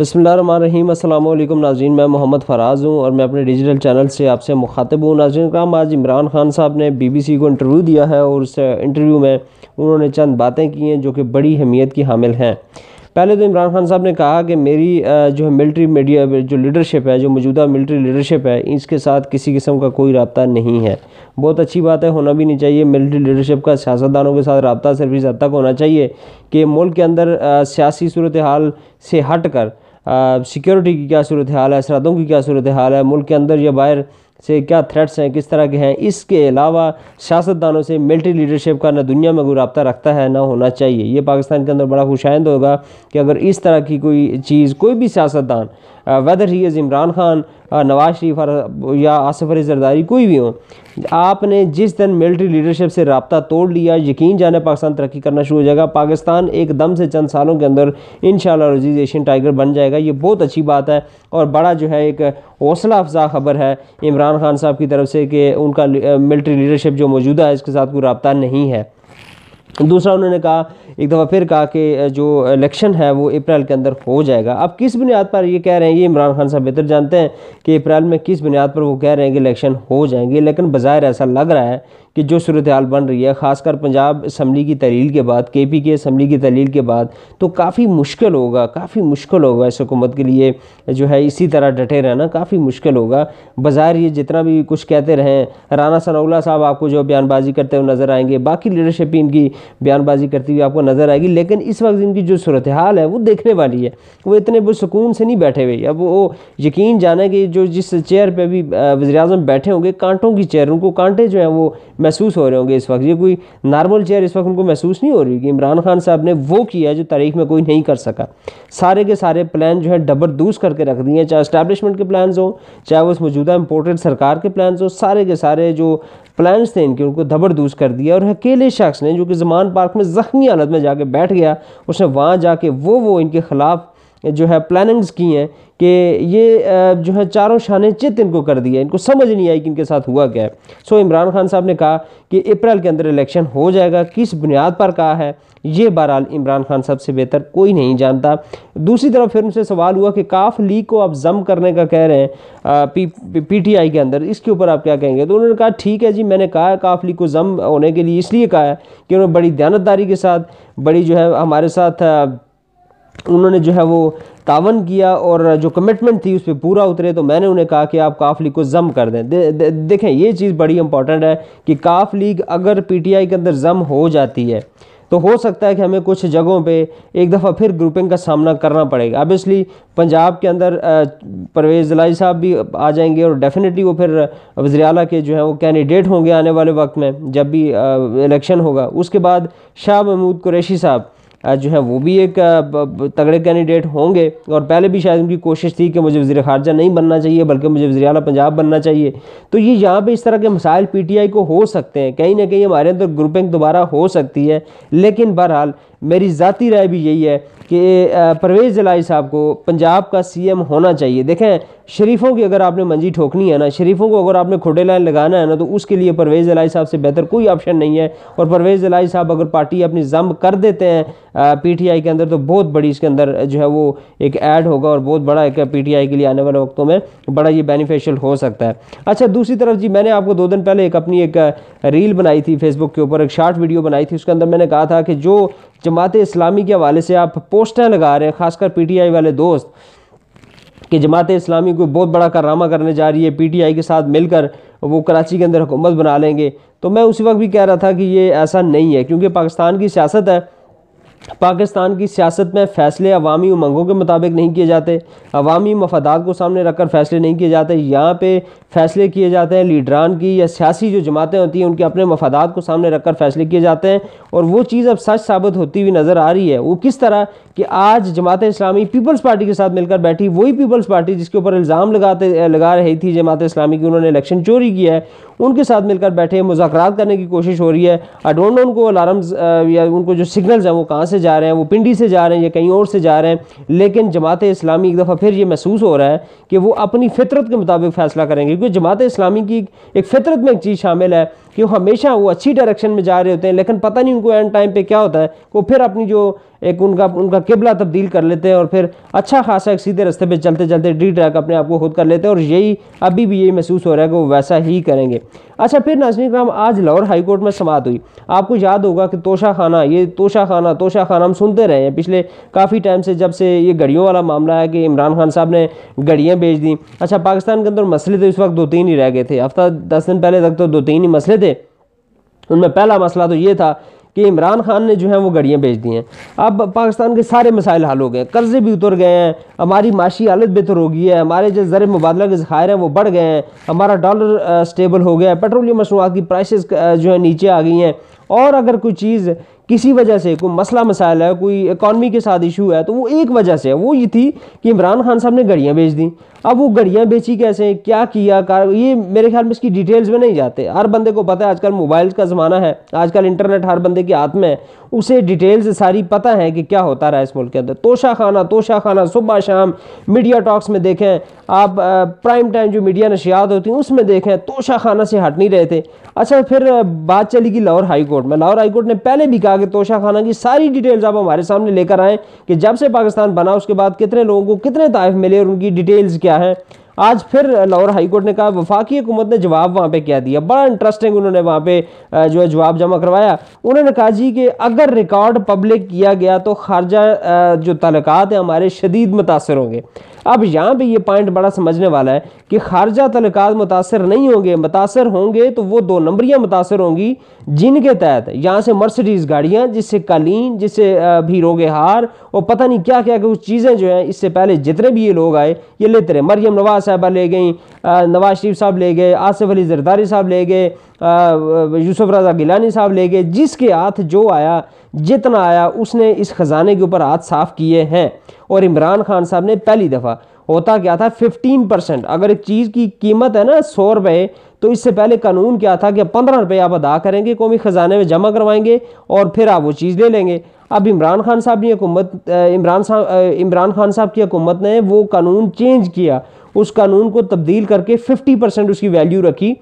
बसमीम नाजीन मैं मोहम्मद फराज हूँ और मैं अपने डिजिटल चैनल से आपसे मुखातिब हूँ। नाजीन काम, आज इमरान खान साहब ने बीबीसी को इंटरव्यू दिया है और उस इंटरव्यू में उन्होंने चंद बातें की हैं जो कि बड़ी अहमियत की हामिल हैं। पहले तो इमरान खान साहब ने कहा कि मेरी जो है मिलिट्री मीडिया, जो लीडरशिप है, जो मौजूदा मिलिट्री लीडरशिप है, इसके साथ किसी किस्म का कोई रबता नहीं है। बहुत अच्छी बात है, होना भी नहीं चाहिए। मिलिट्री लीडरशिप का सियासतदानों के साथ रबता सिर्फ़ इस हद तक होना चाहिए कि मुल्क के अंदर सियासी सूरत हाल से हट कर सिक्योरिटी की क्या सूरत हाल है? सरहदों की क्या सूरत हाल है? मुल्क के अंदर या बाहर से क्या थ्रेट्स हैं, किस तरह के हैं, इसके अलावा सियासतदानों से मिलिट्री लीडरशिप का ना दुनिया में कोई रबता रखता है, ना होना चाहिए। ये पाकिस्तान के अंदर बड़ा खुशाइंद होगा कि अगर इस तरह की कोई चीज़, कोई भी सियासतदान whether he is Imran Khan Nawaz Sharif या आसिफ अली जरदारी, कोई भी हो, आपने जिस दिन मिलिट्री लीडरशिप से रबता तोड़ लिया, यकीन जाने पाकिस्तान तरक्की करना शुरू हो जाएगा। पाकिस्तान एकदम से चंद सालों के अंदर इन शजीज़ एशियन टाइगर बन जाएगा। ये बहुत अच्छी बात है और बड़ा जो है एक हौसला अफजा खबर है इमरान खान साहब की तरफ़ से कि उनका मिलिट्री लीडरशिप जो मौजूदा है, इसके साथ कोई रबता नहीं है। दूसरा उन्होंने कहा, एक दफ़ा फिर कहा कि जो इलेक्शन है, वो अप्रैल के अंदर हो जाएगा। अब किस बुनियाद पर ये कह रहे हैं, ये इमरान खान साहब बेहतर जानते हैं कि अप्रैल में किस बुनियाद पर वो कह रहे हैं कि इलेक्शन हो जाएँगे, लेकिन बाज़ाहिर ऐसा लग रहा है कि जो सूरत हाल बन रही है, ख़ासकर पंजाब असम्बली की तहलील के बाद के पी के असम्बली की तहलील के बाद तो काफ़ी मुश्किल होगा, काफ़ी मुश्किल होगा इस हुकूमत के लिए जो है इसी तरह डटे रहना, काफ़ी मुश्किल होगा। बाज़ार ये जितना भी कुछ कहते रहें, राना सनाउल्ला साहब आपको जो बयानबाजी करते हुए नज़र आएँगे, बाकी लीडरशिप इनकी बयानबाजी करती हुई आपको नज़र आएगी, लेकिन इस वक्त इनकी जो सूरत हाल है, वो देखने वाली है। वो इतने सुकून से नहीं बैठे हुए, अब वो यकीन जाने कि जो जिस चेयर पर भी वजी बैठे होंगे, कांटों की चेयर उनको कांटे जो हैं वो महसूस हो रहे होंगे इस वक्त। ये कोई नॉर्मल चेयर इस वक्त उनको महसूस नहीं हो रही कि इमरान खान साहब ने वो किया जो तारीख में कोई नहीं कर सका। सारे के सारे प्लान जो है डबरदूस करके रख दिए चाहे इस्टेब्लिशमेंट के प्लान हो, चाहे वो मौजूदा इम्पोर्टेड सरकार के प्लान हो, सारे के सारे जो प्लान्स थे इनके, उनको दबरदूस कर दिया। और अकेले शख्स ने जो कि जमान पार्क में ज़ख्मी हालत में जाके बैठ गया, उसने वहाँ जाके वो वो इनके ख़िलाफ़ जो है प्लानिंग्स की हैं कि ये जो है चारों शाने चित इनको कर दिया इनको समझ नहीं आई कि इनके साथ हुआ क्या है। सो इमरान खान साहब ने कहा कि अप्रैल के अंदर इलेक्शन हो जाएगा। किस बुनियाद पर कहा है, ये बहरहाल इमरान खान साहब से बेहतर कोई नहीं जानता। दूसरी तरफ़ फिर उनसे सवाल हुआ कि काफ लीग को आप जम करने का कह रहे हैं पी पी टी आई के अंदर। इसके ऊपर आप क्या कहेंगे? तो उन्होंने कहा, ठीक है जी, मैंने कहा है काफ लीग को जम होने के लिए, इसलिए कहा है कि उन्होंने बड़ी दयानतदारी के साथ, बड़ी जो है हमारे साथ उन्होंने जो है वो तावन किया और जो कमिटमेंट थी उस पर पूरा उतरे तो मैंने उन्हें कहा कि आप काफ लीग को जम कर दें। दे, दे, देखें ये चीज़ बड़ी इंपॉर्टेंट है कि काफ लीग अगर पीटीआई के अंदर जम हो जाती है तो हो सकता है कि हमें कुछ जगहों पे एक दफ़ा फिर ग्रुपिंग का सामना करना पड़ेगा। ऑब्वियसली पंजाब के अंदर परवेज़ जलाई साहब भी आ जाएँगे और डेफिनेटली वो फिर वज़ी अला के जो है वो कैंडिडेट होंगे आने वाले वक्त में जब भी इलेक्शन होगा। उसके बाद शाह महमूद कुरैशी साहब जो है वो भी एक तगड़े कैंडिडेट होंगे। और पहले भी शायद उनकी कोशिश थी कि मुझे वजी खारजा नहीं बनना चाहिए, बल्कि मुझे वजी अला पंजाब बनना चाहिए। तो ये यहाँ पर इस तरह के मसाइल पी टी आई को हो सकते हैं। कहीं ना कहीं हमारे अंदर ग्रुपिंग दोबारा हो सकती है। लेकिन बहरहाल मेरी ज़ाती राय भी यही है कि परवेज़ जलाई साहब को पंजाब का सीएम होना चाहिए। देखें, शरीफों की अगर आपने मंजी ठोकनी है ना, शरीफों को अगर आपने खुडे लाइन लगाना है ना तो उसके लिए परवेज़ जलाई साहब से बेहतर कोई ऑप्शन नहीं है। और परवेज़ जलाई साहब अगर पार्टी अपनी जम कर देते हैं पीटीआई के अंदर तो बहुत बड़ी इसके अंदर जो है वो एक ऐड होगा और बहुत बड़ा एक पीटीआई के लिए आने वाले वक्तों में बड़ा ये बेनिफिशियल हो सकता है। अच्छा दूसरी तरफ़ जी, मैंने आपको दो दिन पहले एक अपनी एक रील बनाई थी फेसबुक के ऊपर, एक शार्ट वीडियो बनाई थी, उसके अंदर मैंने कहा था कि जो जमात इस्लामी के हवाले से आप पोस्टें लगा रहे हैं, खासकर पीटीआई वाले दोस्त, कि जमात इस्लामी को बहुत बड़ा करामा करने जा रही है पीटीआई के साथ मिलकर वो कराची के अंदर हुकूमत बना लेंगे। तो मैं उसी वक्त भी कह रहा था कि ये ऐसा नहीं है, क्योंकि पाकिस्तान की सियासत है पाकिस्तान की सियासत में फ़ैसले अवामी उमंगों के मुताबिक नहीं किए जाते। अवामी मफादात को सामने रखकर फ़ैसले नहीं किए जाते। यहाँ पे फ़ैसले किए जाते हैं लीडरान की या सियासी जो जमातें होती हैं, उनके अपने मफादात को सामने रखकर फ़ैसले किए जाते हैं। और वो चीज़ अब सच साबित होती हुई नज़र आ रही है। वो किस तरह कि आज जमात इस्लामी पीपल्स पार्टी के साथ मिलकर बैठी, वही पीपल्स पार्टी जिसके ऊपर इल्ज़ाम लगाते, लगा रही थी जमात इस्लामी की, उन्होंने इलेक्शन चोरी किया है। उनके साथ मिलकर बैठे मुजाकर करने की कोशिश हो रही है। आई डोंट नो उनको अलार्म्स या उनको जो सिग्नल्स हैं वो कहाँ से जा रहे हैं, वो पिंडी से जा रहे हैं या कहीं और से जा रहे हैं। लेकिन जमात इस्लामी एक दफ़ा फिर ये महसूस हो रहा है कि वो अपनी फितरत के मुताबिक फ़ैसला करेंगे। क्योंकि जमात इस्लामी की एक फितरत में एक चीज़ शामिल है कि वो हमेशा वो अच्छी डायरेक्शन में जा रहे होते हैं, लेकिन पता नहीं उनको एंड टाइम पर क्या होता है। वो फिर अपनी जो एक उनका उनका किबला तब्दील कर लेते हैं और फिर अच्छा खासा एक सीधे रास्ते पे चलते चलते डी ट्रैक अपने आप को खुद कर लेते हैं और यही अभी भी यही महसूस हो रहा है कि वो वैसा ही करेंगे। अच्छा फिर नाजनी कराम आज लाहौर हाई कोर्ट में समात हुई। आपको याद होगा कि तोशा खाना ये तोशा खाना तोशा खाना हम सुनते रहे हैं पिछले काफ़ी टाइम से जब से ये घड़ियों वाला मामला है कि इमरान खान साहब ने घड़ियाँ बेच दी। अच्छा पाकिस्तान के अंदर मसले तो इस वक्त दो तीन ही रह गए थे। हफ़्ता, दस दिन पहले तक तो दो तीन ही मसले थे। उनमें पहला मसला तो ये था कि इमरान खान ने जो है वो गाड़ियाँ बेच दी हैं। अब पाकिस्तान के सारे मसाइल हल हो गए कर्जे भी उतर गए हैं। हमारी माशी हालत बेहतर हो गई है। हमारे जो ज़र मुबादला के ज़खायर हैं वो बढ़ गए हैं। हमारा डॉलर स्टेबल हो गया है। पेट्रोलियम मसनूआत की प्राइस जो है नीचे आ गई हैं। और अगर कोई चीज़ किसी वजह से, कोई मसला मसाइल है, कोई इकॉनमी के साथ इशू है तो वो एक वजह से है। वो ये थी कि इमरान खान साहब ने घड़ियाँ बेच दी। अब वो घड़ियाँ बेची कैसे? क्या किया? कार ये मेरे ख्याल में इसकी डिटेल्स में नहीं जाते। हर बंदे को पता है, आजकल मोबाइल का ज़माना है। आजकल इंटरनेट हर बंदे के हाथ में है। उसे डिटेल्स सारी पता है कि क्या होता रहा है इस मुल्क के अंदर। तोशा खाना तोशा खाना, सुबह शाम, मीडिया टॉक्स में देखें, आप प्राइम टाइम जो मीडिया नशियात होती हैं, उसमें देखें, तोशा खाना से हट नहीं रहे थे। अच्छा फिर बात चली गई लाहौर हाई कोर्ट में। लाहौर हाई कोर्ट ने पहले भी कहा कि तोशा खाना की सारी डिटेल्स आप हमारे सामने लेकर आएँ कि जब से पाकिस्तान बना, उसके बाद कितने लोगों को कितने ताइफ मिले और उनकी डिटेल्स क्या है। आज फिर लाहौर हाईकोर्ट ने कहा, वफाकी हुकूमत ने जवाब वहाँ पे क्या दिया? बड़ा इंटरेस्टिंग उन्होंने वहाँ पे जो है जवाब जमा करवाया। उन्होंने कहा जी कि अगर रिकॉर्ड पब्लिक किया गया तो खारजा जो तलक़ात हैं, हमारे शदीद मुतासर होंगे। अब यहाँ पे ये पॉइंट बड़ा समझने वाला है कि खारजा तलक़ात मुतासर नहीं होंगे, मुतासर होंगे तो वो दो नंबरियाँ मुतासर होंगी, जिनके तहत यहाँ से मर्सडीज़ गाड़ियाँ, जिससे कालीन, जिससे भी रोगे हार, और पता नहीं क्या क्या कुछ चीज़ें जो हैं, इससे पहले जितने भी ये लोग आए, ये लेते रहे मरियम नवाज़ साहबा ले गई नवाज़ शरीफ साहब ले गए, आसिफ अली जरदारी साहब ले गए यूसुफ रजा गिलानी साहब ले गए, जिसके हाथ जो आया, जितना आया, उसने इस ख़जाने के ऊपर हाथ साफ़ किए हैं। और इमरान खान साहब ने पहली दफ़ा, होता क्या था 15 परसेंट अगर एक चीज़ की कीमत है ना, सौ रुपये तो इससे पहले कानून क्या था कि पंद्रह रुपये आप अदा करेंगे, कौमी ख़जाने में जमा करवाएँगे, और फिर आप वो चीज़ ले लेंगे। अब इमरान खान साहब की हुकूमत इमरान साहब इमरान खान साहब की हुकूमत ने वो कानून चेंज किया उस कानून को तब्दील करके 50 परसेंट उसकी वैल्यू रखी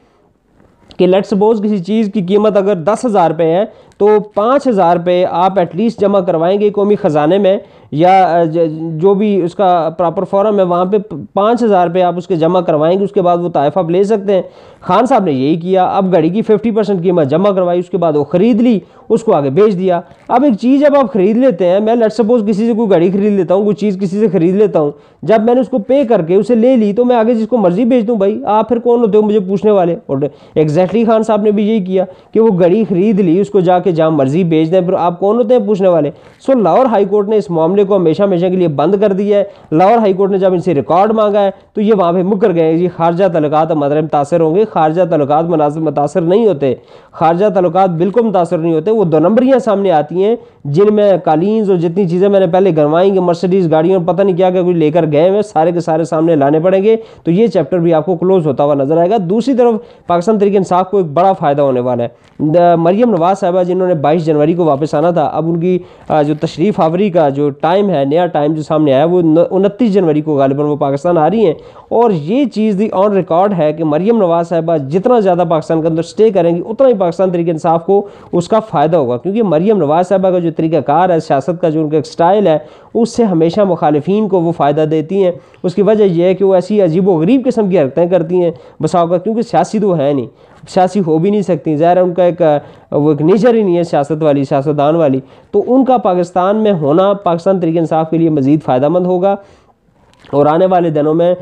कि लेट सपोज़ किसी चीज़ की कीमत अगर दस हज़ार रुपये है तो पाँच हज़ार रुपये आप एटलीस्ट जमा करवाएँगे कौमी ख़जाने में, या जो भी उसका प्रॉपर फॉर्म है, वहाँ पे पाँच हज़ार रुपये आप उसके जमा करवाएँगे, उसके बाद वो ताइफ आप ले सकते हैं। खान साहब ने यही किया, अब घड़ी की फिफ्टी परसेंट कीमत जमा करवाई, उसके बाद वो ख़रीद ली, उसको आगे बेच दिया। अब एक चीज़ जब आप ख़रीद लेते हैं, मैं लेट सपोज़ किसी से कोई घड़ी खरीद लेता हूँ, कोई चीज़ किसी से ख़रीद लेता हूँ, जब मैंने उसको पे करके उसे ले ली तो मैं आगे जिसको मर्ज़ी बेच दूँ, भाई, आप फिर कौन होते हो मुझे पूछने वाले? और एग्जैक्टली खान साहब ने भी यही किया कि वो घड़ी खरीद ली, उसको जाके जहाँ मर्ज़ी भेज दें, फिर आप कौन होते हैं पूछने वाले? सो लाहौर हाईकोर्ट ने इस मामले को हमेशा हमेशा के लिए बंद कर दिया है। लाहौर हाईकोर्ट ने जब इनसे रिकॉर्ड मांगा है तो ये वहाँ पर मुकर गए जी। खारजा तलक़ात मतलब मुतासर होंगे। खारजा तलक़ात मुतासर नहीं होते। खारजा तलक़ात बिल्कुल मुतासर नहीं होते। वो दो नंबरियाँ सामने आती हैं, जिनमें कालीन और जितनी चीज़ें मैंने पहले गरवाएँगे मर्सिडीज़ गाड़ियों पता नहीं क्या क्या कुछ लेकर गए हैं, सारे के सारे सामने लाने पड़ेंगे। तो ये चैप्टर भी आपको क्लोज होता हुआ नज़र आएगा। दूसरी तरफ़ पाकिस्तान तरीके इंसाफ को एक बड़ा फ़ायदा होने वाला है। मरियम नवाज़ साहबा जिन्होंने बाईस जनवरी को वापस आना था, अब उनकी जो तशरीफ़ आवरी का जो टाइम है, नया टाइम जो सामने आया, वो उनतीस जनवरी को गालिबा वो पाकिस्तान आ रही हैं। और ये चीज़ दी ऑन रिकॉर्ड है कि मरियम नवाज़ साहबा जितना ज़्यादा पाकिस्तान के अंदर स्टे करेंगी, उतना ही पाकिस्तान तरीके इंसाफ को उसका फ़ायदा होगा। क्योंकि मरियम नवाज़ साहबा का जो तरीक़ाकार है, सियासत का जो उनका स्टाइल है, उससे हमेशा मुखालफी को वो फ़ायदा देती हैं। उसकी वजह यह है कि वो ऐसी अजीब व गरीब किस्म की हरकतें करती हैं बसाओ क्योंकि सियासी तो है नहीं। सियासी हो भी नहीं सकती। ज़ाहिर उनका एक, वो एक नेचर ही नहीं है सियासत वाली, सियासतदान वाली। तो उनका पाकिस्तान में होना पाकिस्तान तरीके इंसाफ के लिए मज़ीद फ़ायदा मंद होगा। और आने वाले दिनों में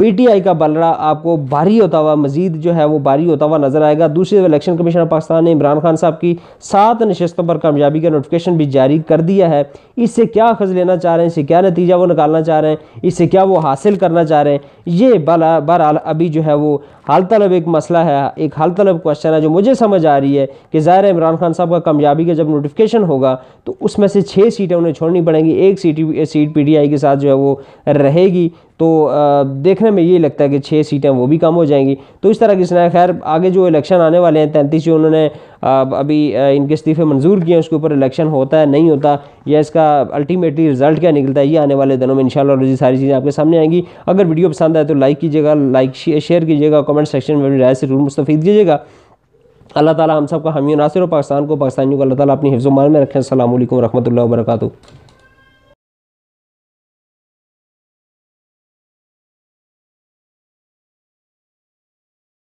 पीटीआई का बलरा आपको भारी होता हुआ, मजीद जो है वो भारी होता हुआ नज़र आएगा। दूसरी इलेक्शन कमीशन पाकिस्तान ने इमरान खान साहब की सात नशस्तों पर कामयाबी का नोटिफिकेशन भी जारी कर दिया है। इससे क्या अखज़ लेना चाह रहे हैं? इससे क्या नतीजा वो निकालना चाह रहे हैं? इससे क्या वो हासिल करना चाह रहे हैं? ये बहरहाल अभी जो है वो हाल तलब एक मसला है, एक हाल तलब क्वेश्चन है जो मुझे समझ आ रही है कि ज़ाहिर इमरान खान साहब का कामयाबी का जब नोटिफिकेशन होगा तो उसमें से छः सीटें उन्हें छोड़नी पड़ेंगी। एक सीट सीट पी के साथ जो है वो रहेगी। तो देखने में ये लगता है कि छः सीटें वो भी कम हो जाएँगी। तो इस तरह की सुना खैर, आगे जो इलेक्शन आने वाले हैं, तैंतीस जो उन्होंने अभी इनके इस्तीफ़े मंजूर किए हैं, उसके ऊपर इलेक्शन होता है, नहीं होता, या इसका अल्टीमेटली रिज़ल्ट क्या निकलता है, ये आने वाले दिनों में इंशाल्लाह सारी चीज़ें आपके सामने आएँगी। अगर वीडियो पसंद आए तो लाइक कीजिएगा, लाइक शेयर कीजिएगा, कमेंट सेक्शन में राय से रूल मुस्तफ़ कीजिएगा। अल्लाह ताला हम सब का हामी नासिर और पाकिस्तान को पाकिस्तानियों को अल्लाह ताला अपनी हिफ्ज़ मान में रखें। अल्लाम वरहमल वर्का